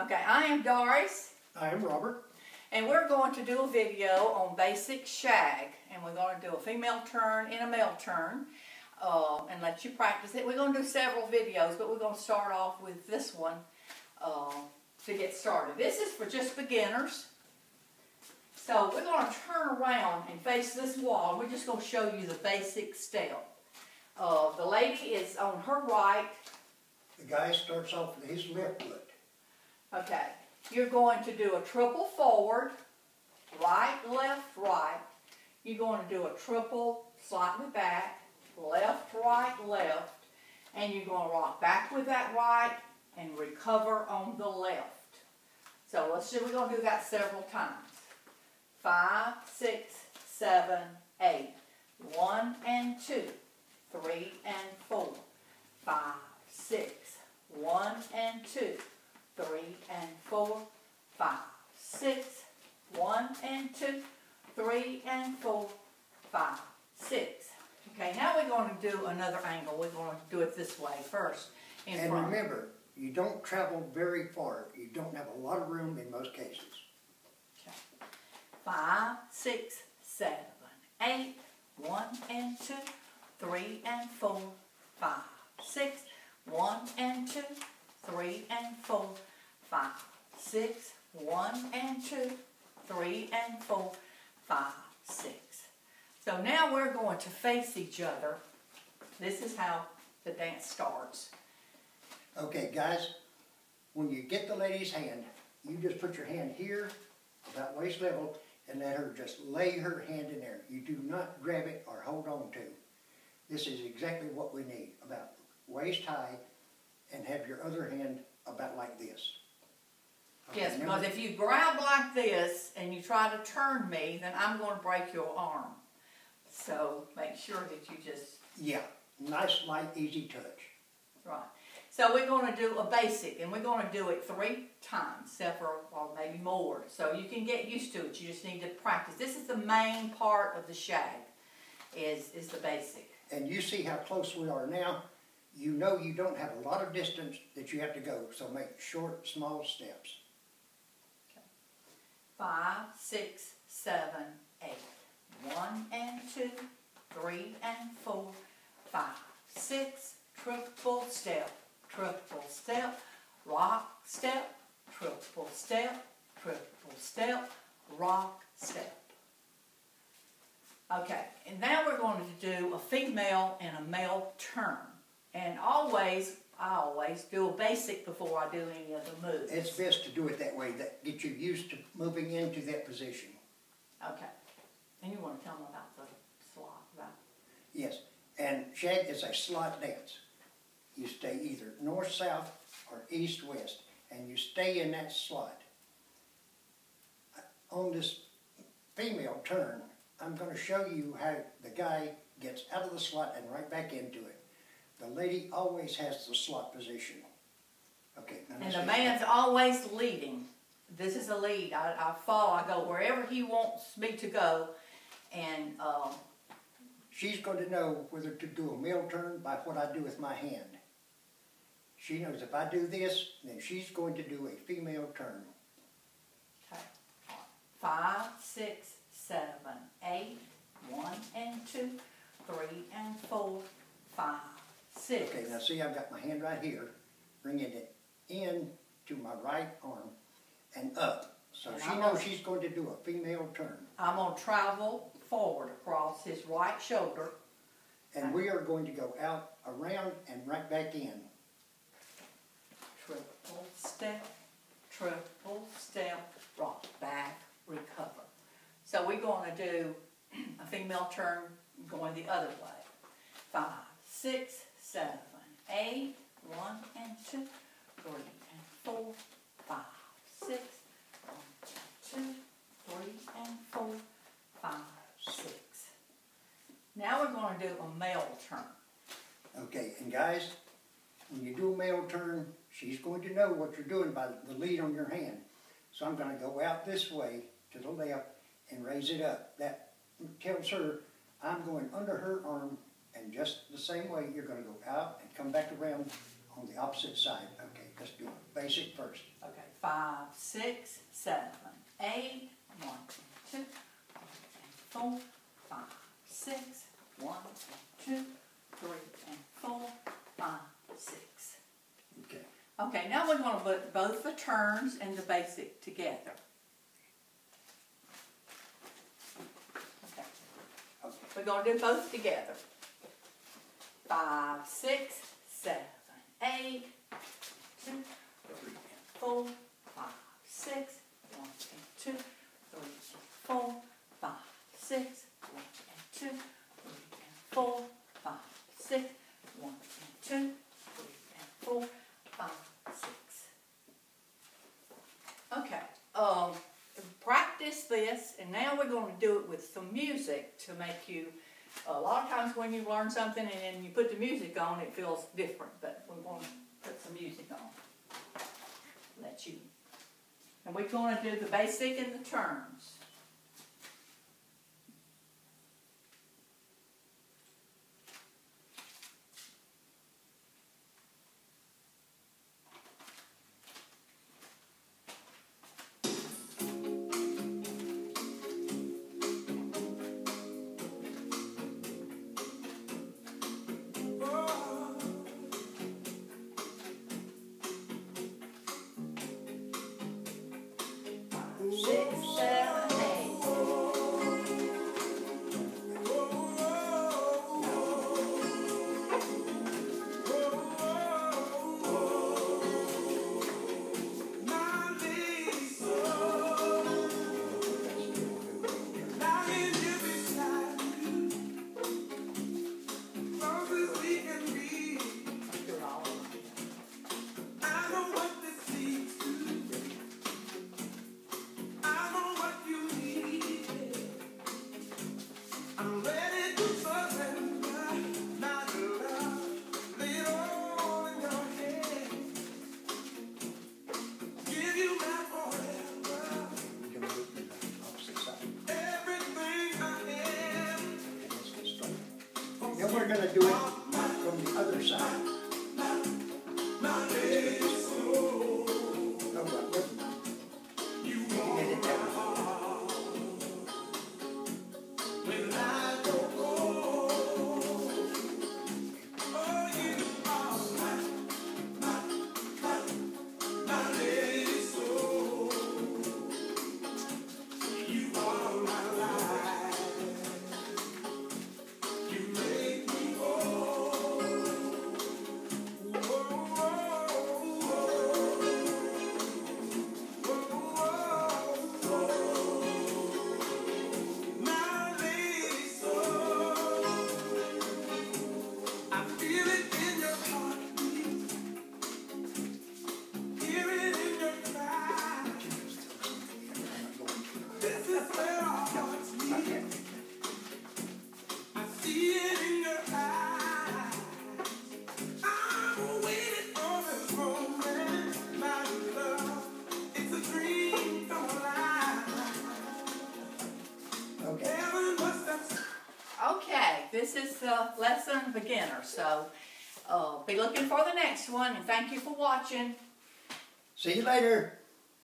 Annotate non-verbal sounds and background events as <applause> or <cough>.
Okay, I am Doris, I am Robert. and we're going to do a video on basic shag. And we're going to do a female turn and a male turn uh, and let you practice it. We're going to do several videos, but we're going to start off with this one uh, to get started. This is for just beginners. So we're going to turn around and face this wall. We're just going to show you the basic step. Uh, the lady is on her right. The guy starts off with his left foot. Okay, you're going to do a triple forward, right, left, right. You're going to do a triple slightly back, left, right, left, and you're going to rock back with that right and recover on the left. So let's see, we're going to do that several times. Five, six, seven, eight. One and two, three and four, five, six, one and two, three and four, five, six, one and two, three and four, five, six. Okay, now we're going to do another angle. We're going to do it this way first. And front. remember, you don't travel very far. You don't have a lot of room in most cases. Okay. Five, six, seven, eight, one and two, three and four, five, six, one and two, three and four, five, six, one and two, three and four, five, six. So now we're going to face each other. This is how the dance starts. Okay, guys, when you get the lady's hand, you just put your hand here, about waist level, and let her just lay her hand in there. You do not grab it or hold on to. This is exactly what we need, about waist high, and have your other hand about like this. Okay, Yes, because if you grab like this and you try to turn me, then I'm going to break your arm. So make sure that you just, Yeah, nice, light, easy touch. right. So we're going to do a basic, and we're going to do it three times, several, or maybe more. So you can get used to it. You just need to practice. This is the main part of the shag, is, is the basic. and you see how close we are now, you know you don't have a lot of distance that you have to go, so make short, small steps. Five, six, seven, eight. One and two, three and four, five, six, triple step, triple step, rock step, triple step, triple step, rock step. Okay, and now we're going to do a female and a male turn. And always, I always do a basic before I do any of the moves. It's best to do it that way, that get you used to moving into that position. Okay. And you want to tell them about the slot, about, Yes, and shag is a slot dance. You stay either north-south or east-west, and you stay in that slot. On this female turn, I'm gonna show you how the guy gets out of the slot and right back into it. The lady always has the slot position. Okay. now and let's the get- man's always leading. This is a lead. I, I follow, I go wherever he wants me to go. And, um, She's going to know whether to do a male turn by what I do with my hand. She knows if I do this, then she's going to do a female turn. okay. Five, six, seven, eight, one and two, three and four, five, six. Okay, now see, I've got my hand right here, bringing it in to my right arm and up. So And she I'm knows gonna- she's going to do a female turn. I'm gonna travel forward across his right shoulder. And we are going to go out, around, and right back in. triple step, triple step, rock back, recover. So we're going to do <clears throat> a female turn going the other way. Five, six, seven, eight, one and two, three and four, five, six, one, two, three and four, five, six. Now we're going to do a male turn. Okay, and guys, when you do a male turn, she's going to know what you're doing by the lead on your hand. So I'm gonna go out this way to the left and raise it up. That tells her I'm going under her arm and just the same way, you're gonna go out and come back around on the opposite side. Okay, Let's do basic first. Okay, five, six, seven, eight, one, two, and four, five, six, one, two, three, and four, five, six. Okay. Okay, now we're gonna put both the turns and the basic together. Okay, Okay. we're gonna do both together. Five, six, seven, eight, two, three, four, five, six, one, and two, three, and four, five, six, one, and two, three, and four, five, six, one, and two, three, and four, five, six. Okay, um, practice this, and now we're gonna do it with some music to make you, a lot of times when you learn something and then you put the music on, it feels different, but we wanna put some music on. Let you, and we're gonna do the basic and the terms. From the other side. This is the lesson beginner, so, uh, be looking for the next one, and thank you for watching. see you later.